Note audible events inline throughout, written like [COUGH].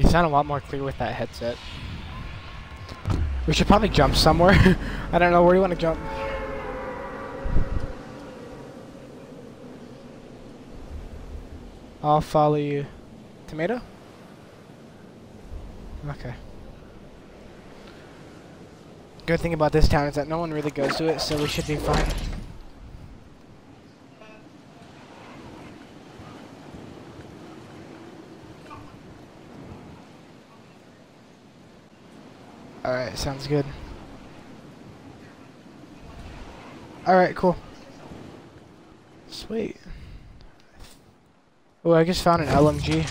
You sound a lot more clear with that headset. We should probably jump somewhere. [LAUGHS] I don't know, where you want to jump? I'll follow you. Tomato? Okay. Good thing about this town is that no one really goes to it, so we should be fine. Alright, sounds good. Alright, cool. Sweet. Oh, I just found an LMG.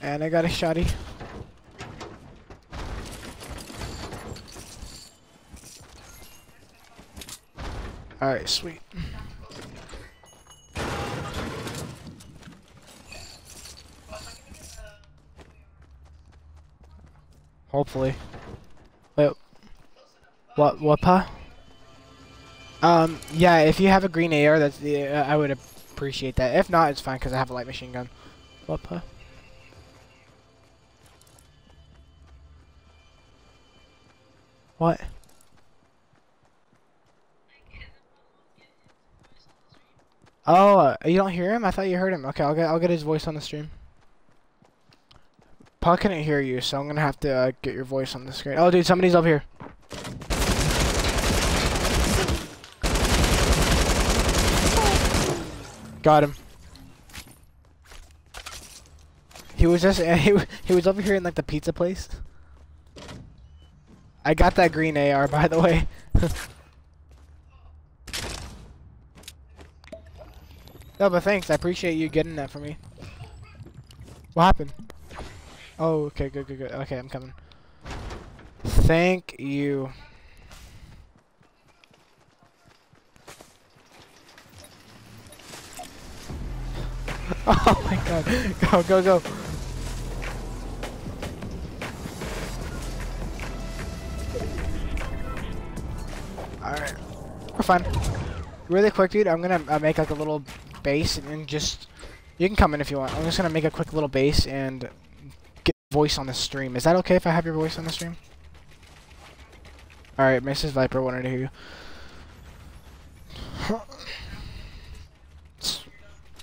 And I got a shotty. Alright, sweet. Hopefully. Wait. What, what, pa? Um, yeah, if you have a green AR, that's the, uh, I would appreciate that. If not, it's fine, because I have a light machine gun. What, pa? What? Oh, you don't hear him? I thought you heard him. Okay, I'll get I'll get his voice on the stream. Paul couldn't hear you, so I'm gonna have to uh, get your voice on the screen. Oh, dude, somebody's up here. Got him. He was just [LAUGHS] he he was over here in like the pizza place. I got that green AR by the way. [LAUGHS] no, but thanks. I appreciate you getting that for me. What happened? Oh, okay, good, good, good. Okay, I'm coming. Thank you. [LAUGHS] oh my god. [LAUGHS] Go, go, go. Alright. We're fine. Really quick, dude, I'm gonna uh, make like a little base and just... You can come in if you want. I'm just gonna make a quick little base and voice on the stream. Is that okay if I have your voice on the stream? Alright, Mrs. Viper wanted to hear you.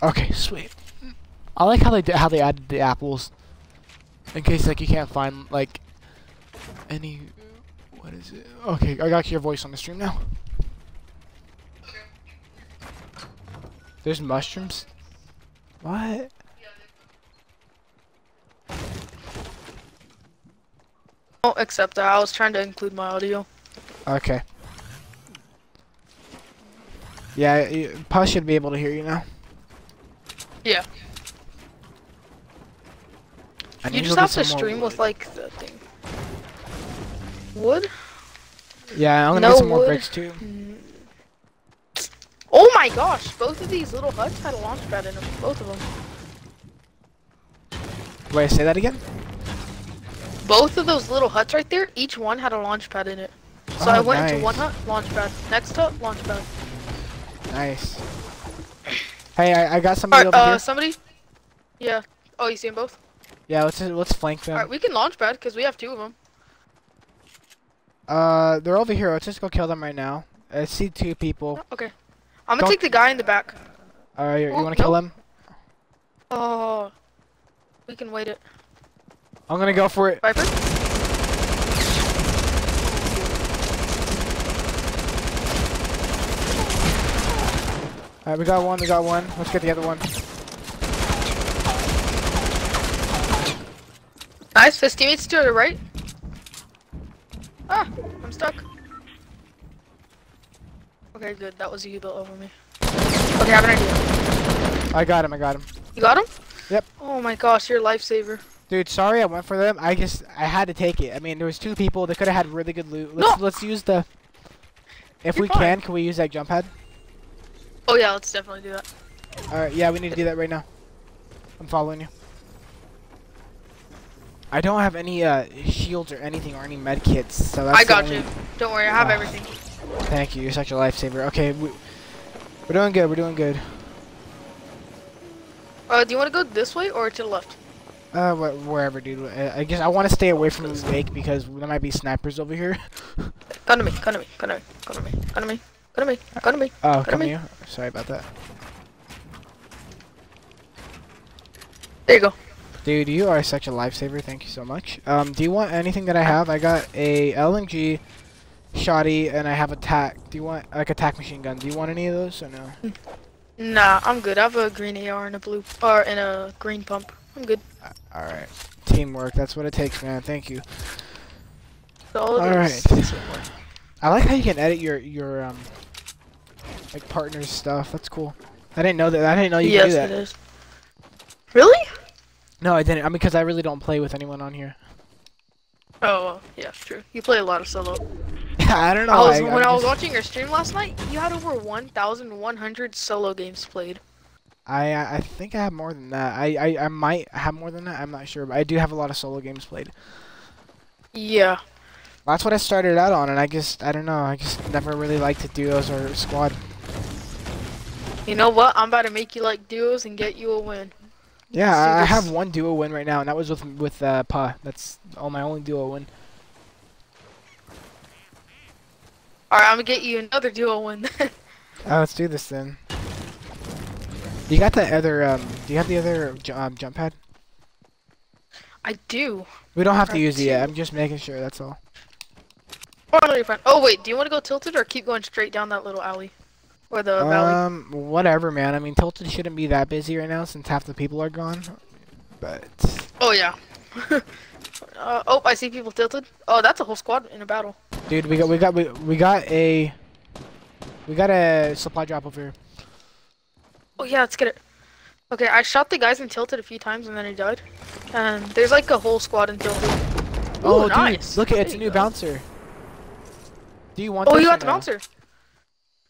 Okay, sweet. I like how they did, how they added the apples, in case like you can't find like any. What is it? Okay, I got your voice on the stream now. There's mushrooms. What? Oh, except that I was trying to include my audio. Okay. Yeah, you, Pa should be able to hear you now. Yeah. I You just have to stream with like the thing. Wood? Yeah, I'm gonna no get some more bricks too. Mm. Oh my gosh! Both of these little huts had a launch pad in them. Both of them. Wait, say that again. Both of those little huts right there, each one had a launch pad in it. So Oh, I went nice. into one hut, launch pad. Next hut, launch pad. Nice. Hey, I, I got somebody Alright, over uh, here. somebody? Yeah. Oh, you see them both? Yeah, let's let's flank them. Alright, we can launch pad because we have two of them. Uh, they're over here. Let's just go kill them right now. I see two people. Okay. I'm gonna Don't- take the guy in the back. Alright, you, you Oh, want to kill them? Oh. We can wait it. I'm gonna go for it. Viper? Alright, we got one. We got one. Let's get the other one. Nice, his teammates to the right. Ah, I'm stuck. Okay, good. That was you built over me. Okay, I have an idea. I got him. I got him. You got him? Yep. Oh my gosh, you're a lifesaver. Dude, sorry I went for them. I just I had to take it. I mean, there was two people. They could have had really good loot. Let's No! let's use the. If You're we fine. can, can we use that jump pad? Oh yeah, let's definitely do that. Alright, yeah, we need to do that right now. I'm following you. I don't have any uh shields or anything or any med kits, so that's I got only- you. Don't worry, I have Ah. everything. Thank you. You're such a lifesaver. Okay, we, we're doing good. We're doing good. Uh, do you want to go this way or to the left? Uh, wh wherever, dude. Uh, I guess I want to stay away from the lake because there might be snipers over here. [LAUGHS] Come to me, come to me, come to me, come to me, come to me, come to me, come to me. Oh, Come come me. here. Sorry about that. There you go. Dude, you are such a lifesaver. Thank you so much. Um, do you want anything that I have? I got a LMG, shoddy, and I have a tac. Do you want like a tac machine gun? Do you want any of those or no? Nah, I'm good. I have a green AR and a blue, or and a green pump. I'm good. All right. Teamwork. That's what it takes, man. Thank you. So all All it right. is is teamwork. I like how you can edit your your um like partner's stuff. That's cool. I didn't know that. I didn't know you yes, could do it that. is. Really? No, I didn't. I mean, because I really don't play with anyone on here. Oh, well, yeah, true. You play a lot of solo. [LAUGHS] I don't know. I was, I, when I'm I was just- watching your stream last night, you had over 1,100 solo games played. I I think I have more than that. I, I I might have more than that. I'm not sure, but I do have a lot of solo games played. Yeah. That's what I started out on, and I just I don't know. I just never really liked duos or squad. You know what? I'm about to make you like duos and get you a win. Yeah, I, I have one duo win right now, and that was with with uh, Pa. That's all my only duo win. Alright, I'm gonna get you another duo win. Oh, let's do this then. You got the other um? Do you have the other um, jump pad? I do. We don't have to use it yet. I'm just making sure. That's all. Oh, no, you're fine. Oh, wait, do you want to go tilted or keep going straight down that little alley? Or the valley? Um, whatever, man. I mean, Tilted shouldn't be that busy right now since half the people are gone. But Oh, yeah. [LAUGHS] uh, oh, I see people tilted. Oh, that's a whole squad in a battle. dude, we got we got we, we got a we got a supply drop over here. Oh, yeah, let's get it. Okay, I shot the guys in tilted a few times and then I died. And there's like a whole squad in tilted. Ooh, oh, dude, nice. look at There it's a new go. bouncer. Do you want? Oh, you got the no? bouncer.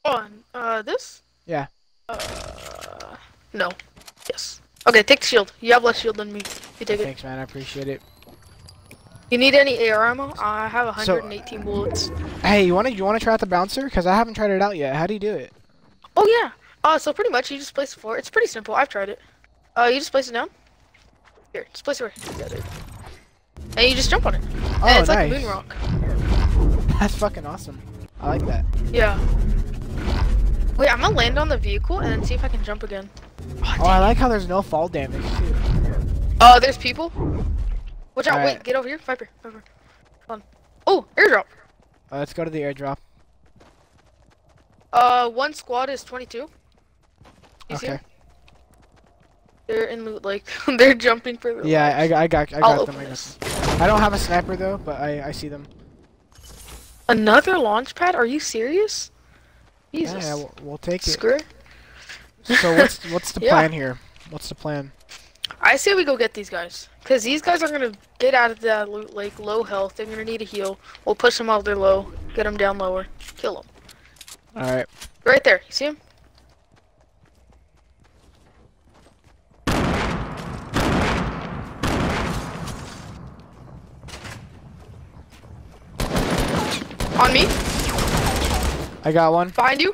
Oh, uh, this? Yeah. Uh, no. Yes. Okay, take the shield. You have less shield than me. You take it. Thanks, man. I appreciate it. You need any AR ammo? I have So- 118 bullets. Hey, you wanna you wanna try out the bouncer? Cause I haven't tried it out yet. How do you do it? Oh yeah. Uh, so pretty much you just place the floor. It's pretty simple. I've tried it. Uh, you just place it down. Here, just place it right here. Yeah. And you just jump on it. Oh, and it's nice. like a moon rock. That's fucking awesome. I like that. Yeah. Wait, I'm gonna land on the vehicle and then see if I can jump again. Oh, Oh, I like how there's no fall damage too. Uh, there's people. Watch out! Alright. Wait, get over here, Viper. Viper. Hold on. Oh, airdrop. Uh, let's go to the airdrop. Uh, one squad is 22. See Okay. 'em? They're in loot lake. [LAUGHS] They're jumping for their Yeah, I, lives. I got I I'll got them. open I, this. I don't have a sniper though, but I I see them. Another launch pad? Are you serious? Yeah, Jesus. yeah, we'll, we'll take it. Screw. it. So what's what's the [LAUGHS] Yeah. plan here? What's the plan? I say we go get these guys. Because these guys are going to get out of that loot lake low health. They're going to need a heal. We'll push them while they're low. Get them down lower. Kill them. All right. Right there. You see him? On me. I got one. Behind you.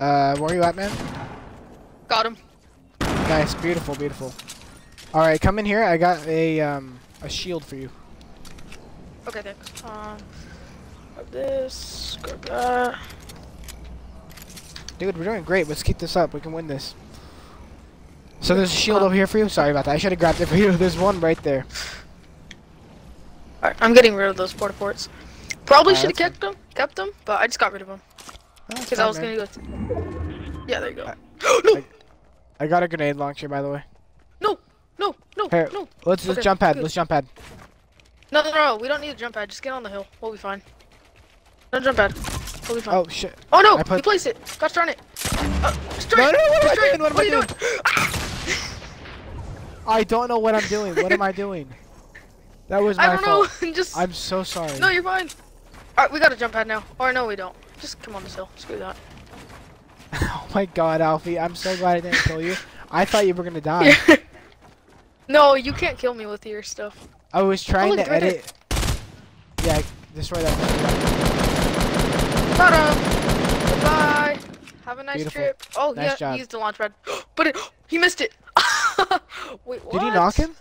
Uh, where are you at, man? Got him. Nice, beautiful, beautiful. All right, come in here. I got a um a shield for you. Okay, thanks. Um, grab this. Grab that. Dude, we're doing great. Let's keep this up. We can win this. So there's a shield over here for you. Sorry about that. I should have grabbed it for you. [LAUGHS] There's one right there. Alright, I'm getting rid of those Port-a-Forts. Probably Uh, should have kept them, kept them, but I just got rid of them Oh, because I was man. gonna go. Yeah, there you go. Uh, [GASPS] no, I- I got a grenade launcher, by the way. no, no, no, Here, no, let's just Okay, jump pad. good. Let's jump pad. no, no, no. We don't need a jump pad. Just get on the hill. We'll be fine. No jump pad. Fine. Oh shit. Oh, no! I put- You placed it. Gosh darn it. Uh, straight. No, no, what am I doing? What am I are you doing? Ah! I don't know what I'm doing. What am I doing? That was [LAUGHS] my I don't fault. know. [LAUGHS] just. I'm so sorry. No, you're fine. Alright, we got a jump pad now. Or no, we don't. Just come on this hill. Screw that. [LAUGHS] oh my god, Alfie. I'm so glad I didn't kill you. I thought you were gonna die. no, you can't kill me with your stuff. I was trying look, to right edit. Yeah, destroy that. Him. Goodbye. Have a nice Beautiful. trip. Oh, Nice yeah, job. he used the launch pad. [GASPS] but it, he missed it. [LAUGHS] Wait, what? Did he knock him?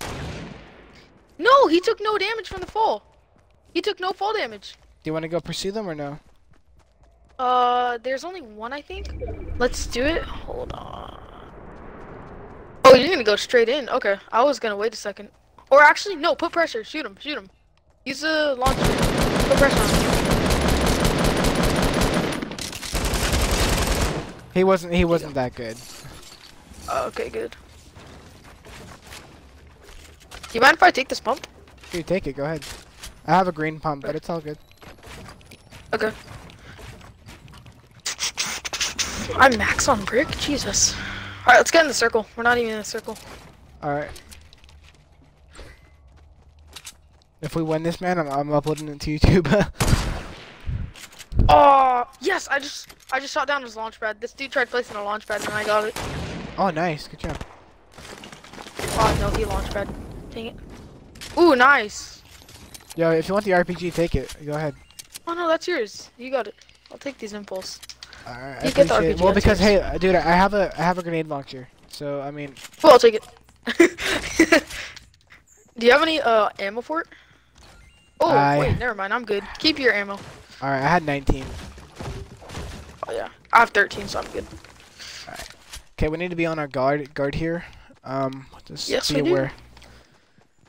No, he took no damage from the fall. He took no fall damage. Do you want to go pursue them or no? Uh, there's only one, I think. Let's do it. Hold on. Oh, you're gonna go straight in. Okay, I was gonna wait a second. Or actually, no. Put pressure. Shoot him. Shoot him. Use the launcher. Put pressure on him. He wasn't. He wasn't that good. Oh, okay, good. Do you mind if I take this pump? Dude, take it. Go ahead. I have a green pump, but it's all good. Okay. I'm max on brick. Jesus. All right, let's get in the circle. We're not even in the circle. All right. If we win this, man, I'm, I'm uploading it to YouTube. [LAUGHS] Oh, yes! I just I just shot down his launch pad. This dude tried placing a launch pad and I got it. oh, nice. Good job. Oh no, he launch pad. Dang it. Ooh, nice. Yo, if you want the RPG, take it. Go ahead. Oh no, that's yours. You got it. I'll take these impulse. All right. I You get the. RPG, Well, because yours. hey, dude, I have a I have a grenade launcher. So I mean, Well, I'll take it. [LAUGHS] Do you have any uh ammo for it? Oh I- wait, never mind. I'm good. Keep your ammo. all right. I had 19. Oh yeah, I have 13, so I'm good. Alright. Okay, we need to be on our guard guard here. Um, just Yes, be we do.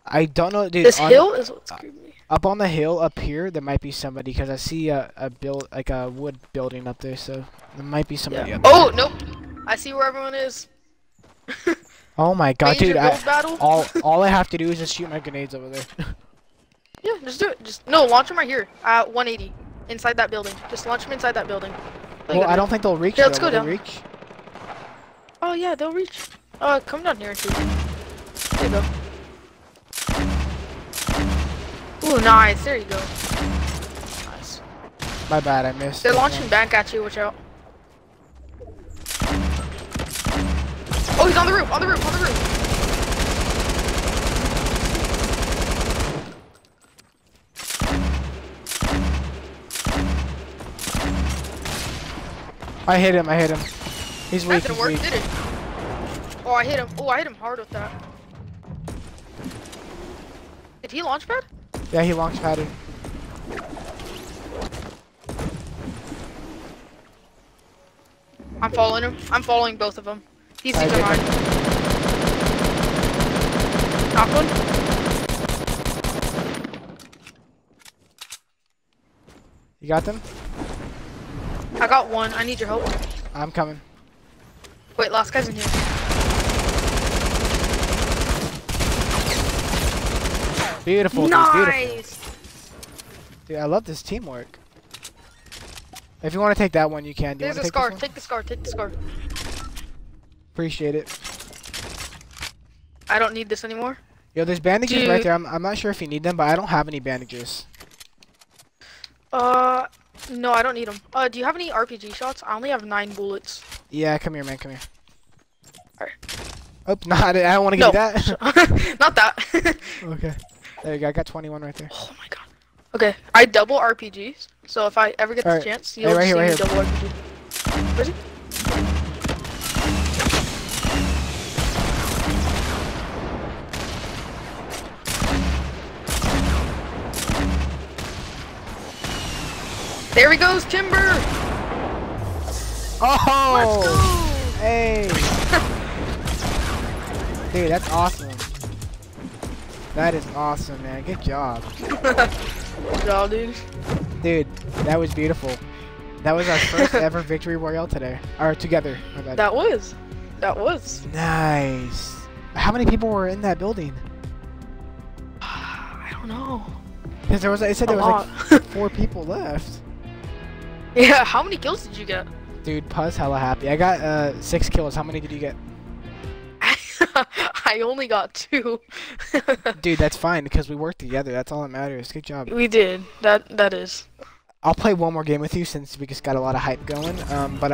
I don't know, dude. This on- hill is what screwed me. up on the hill up here, there might be somebody because I see a a build like a wood building up there. So there might be somebody Yeah. up there. Oh nope. I see where everyone is. Oh my [LAUGHS] god, Major dude! I, all all I [LAUGHS] have to do is just shoot my grenades over there. [LAUGHS] Yeah, just do it. Just no, launch them right here. At 180, inside that building. Just launch them inside that building. There well, I don't think they'll reach. Yeah, let's though. go down. Reach? Oh yeah, they'll reach. Uh, come down here and shoot. There you go. Ooh, nice. There you go. Nice. My bad, I missed. They're launching one. back at you. Watch out. Oh, he's on the roof. On the roof. On the roof. I hit him. I hit him. He's That weak. didn't work, weak. did it? Oh, I hit him. Oh, I hit him hard with that. Did he launch pad? Yeah, he launch padded. I'm following him. I'm following both of them. These things are mine. Knock one. You got them? I got one. I need your help. I'm coming. Wait, last guy's in here. Beautiful, dude. Beautiful. nice. Dude, I love this teamwork. If you want to take that one, you can. Do you There's want a take scar. Take the scar. Take the scar. Appreciate it. I don't need this anymore. Yo, there's bandages right there. I'm, I'm not sure if you need them, but I don't have any bandages. Uh, no, I don't need them. Uh, do you have any RPG shots? I only have nine bullets. Yeah, come here, man. Come here. Alright. Oh, [LAUGHS] no, I don't want to No. give you that. [LAUGHS] Not that. [LAUGHS] okay. There you go. I got 21 right there. oh my god. Okay, I double RPGs. So if I ever get the Alright. chance, you'll right see here, me here. double RPG. Where's he? There he goes, Timber! Oh! Go! Hey! [LAUGHS] Dude, that's awesome. That is awesome, man. Good job. Good job, dude. Dude, that was beautiful. That was our first [LAUGHS] ever victory royale today. Or together. My bad. That was. That was. Nice. How many people were in that building? [SIGHS] I don't know. Because there was, it said A there was lot. like [LAUGHS] four people left. Yeah, [LAUGHS] how many kills did you get? Dude, Puzz hella happy. I got uh six kills. How many did you get? [LAUGHS] I only got two. [LAUGHS] Dude, that's fine because we worked together. That's all that matters. Good job. we did. That that is. I'll play one more game with you since we just got a lot of hype going. Um, but I